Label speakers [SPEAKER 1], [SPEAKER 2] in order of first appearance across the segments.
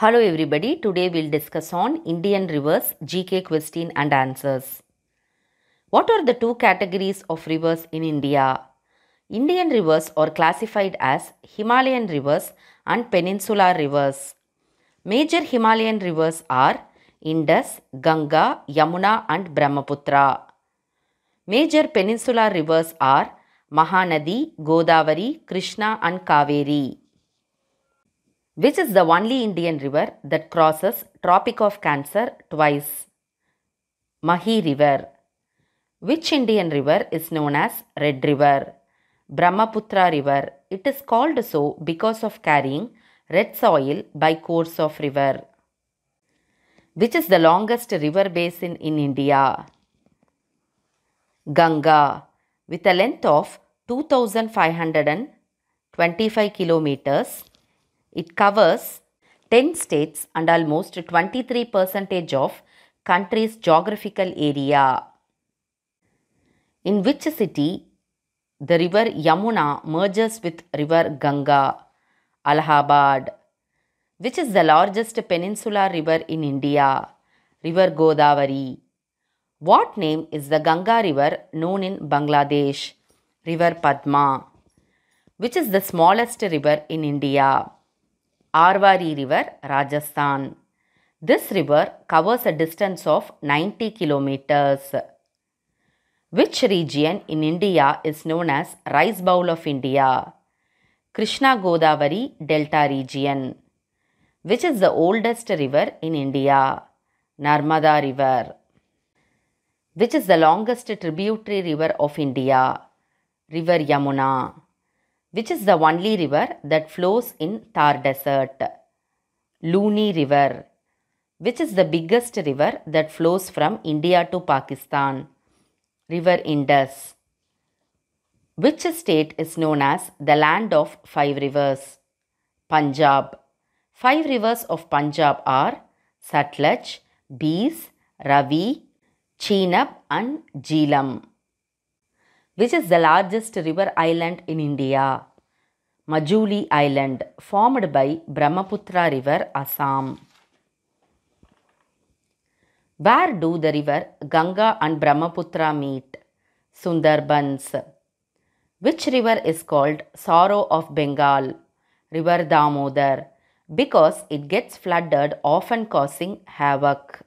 [SPEAKER 1] Hello everybody, today we'll discuss on Indian rivers GK question and answers. What are the two categories of rivers in India? Indian rivers are classified as Himalayan rivers and peninsular rivers. Major Himalayan rivers are Indus, Ganga, Yamuna and Brahmaputra. Major peninsular rivers are Mahanadi, Godavari, Krishna and Kaveri. Which is the only Indian river that crosses Tropic of Cancer twice? Mahi River. Which Indian river is known as Red River? Brahmaputra River. It is called so because of carrying red soil by course of river. Which is the longest river basin in India? Ganga. With a length of 2525 kilometers, it covers 10 states and almost 23 percentage of country's geographical area. In which city the river Yamuna merges with river Ganga? Allahabad. Which is the largest peninsular river in India? River Godavari. What name is the Ganga river known in Bangladesh? River Padma. Which is the smallest river in India? Arwari River, Rajasthan. This river covers a distance of 90 kilometers. Which region in India is known as Rice Bowl of India? Krishna Godavari Delta region. Which is the oldest river in India? Narmada River. Which is the longest tributary river of India? River Yamuna. Which is the only river that flows in Thar Desert? Luni River. Which is the biggest river that flows from India to Pakistan? River Indus. Which state is known as the land of five rivers? Punjab. Five rivers of Punjab are Satluj, Beas, Ravi, Chenab and Jhelum. Which is the largest river island in India? Majuli Island, formed by Brahmaputra River, Assam. Where do the river Ganga and Brahmaputra meet? Sundarbans. Which river is called Sorrow of Bengal? River Damodar, because it gets flooded, often causing havoc.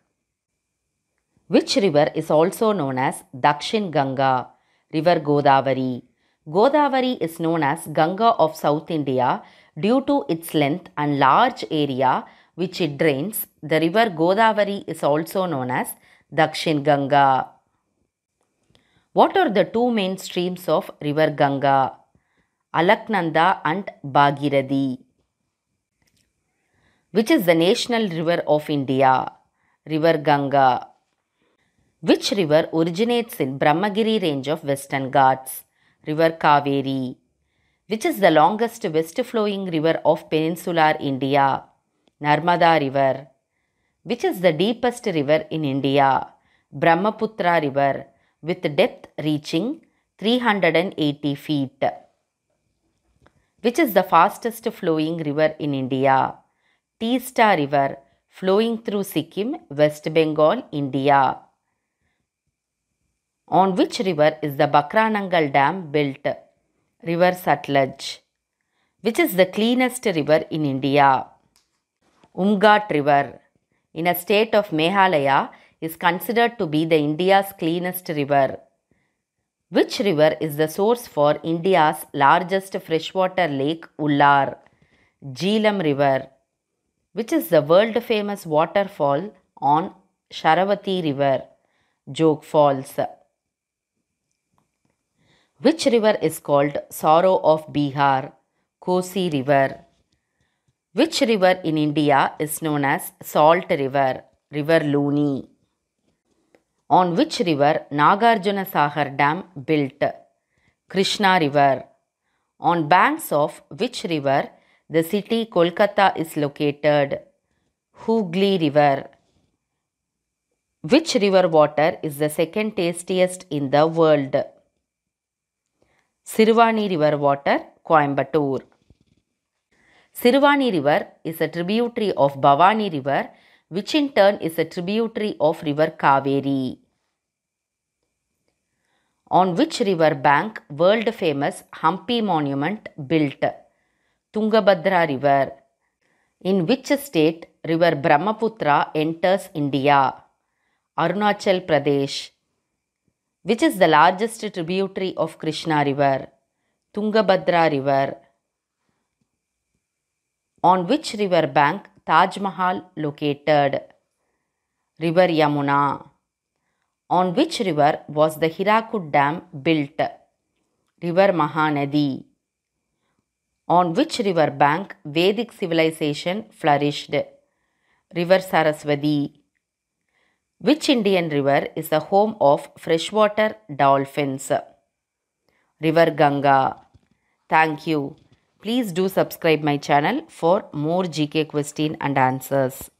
[SPEAKER 1] Which river is also known as Dakshin Ganga? River Godavari. Godavari is known as Ganga of South India due to its length and large area which it drains. The river Godavari is also known as Dakshin Ganga. What are the two main streams of river Ganga? Alaknanda and Bhagirathi. Which is the national river of India? River Ganga. Which river originates in Brahmagiri range of Western Ghats? River Kaveri. Which is the longest west flowing river of peninsular India? Narmada River. Which is the deepest river in India? Brahmaputra River with depth reaching 380 feet. Which is the fastest flowing river in India? Teesta River flowing through Sikkim, West Bengal, India. On which river is the Bhakra Nangal Dam built? River Satluj. Which is the cleanest river in India? Umngot River, in a state of Meghalaya, is considered to be the India's cleanest river. Which river is the source for India's largest freshwater lake, Wular? Jhelum River. Which is the world famous waterfall on Sharavati River? Jog Falls. Which river is called Sorrow of Bihar? Kosi River. Which river in India is known as Salt River? River Luni. On which river Nagarjuna Sagar Dam built? Krishna River. On banks of which river the city Kolkata is located? Hooghly River. Which river water is the second tastiest in the world? Sirvani River water, Coimbatore. Sirvani river is a tributary of Bhavani river which in turn is a tributary of river Kaveri. On which river bank world famous Hampi monument built? Tungabhadra river. In which state river Brahmaputra enters India? Arunachal Pradesh. Which is the largest tributary of Krishna river? Tungabhadra river. On which river bank Taj Mahal located? River Yamuna. On which river was the Hirakud Dam built? River Mahanadi. On which river bank Vedic civilization flourished? River Saraswati. Which Indian river is the home of freshwater dolphins? River Ganga. Thank you. Please do subscribe my channel for more GK question and answers.